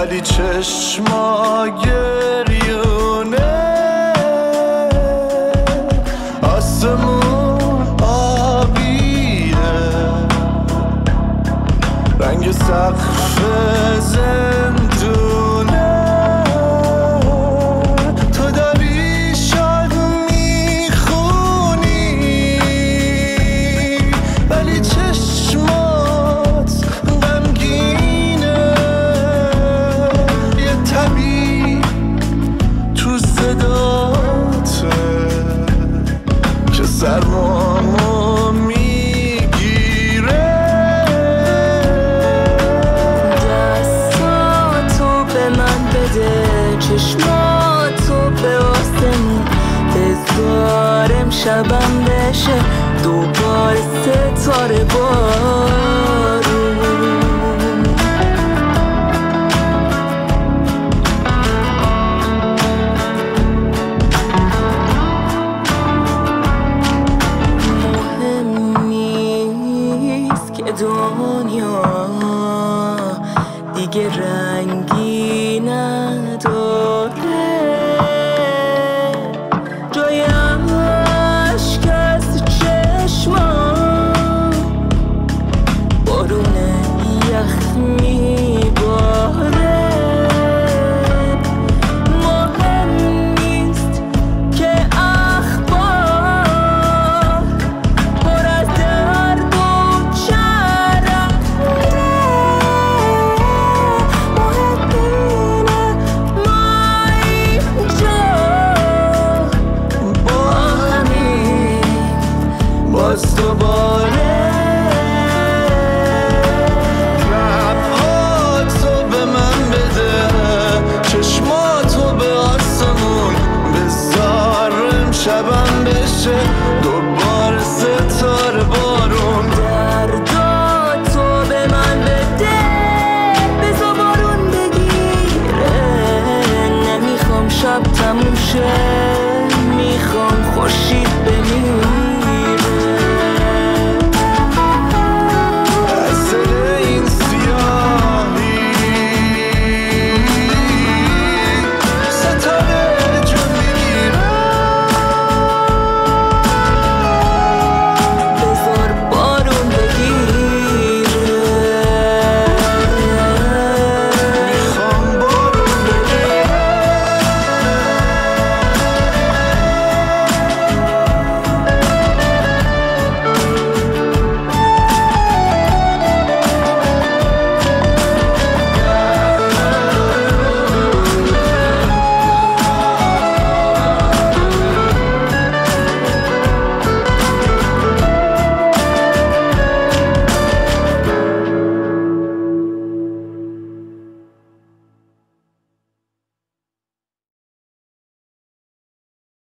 ولی چشما گریونه آسمون آبیه. رنگ سقف زندونه امشبم بشه دوباره ستاره بارون. مهم نیست که دنیا دیگه رنگی دوباره. لبهاتو به من بده. چشماتو به آسمون بذار امشبم بشه. دوباره ستاره بارون. شب تموم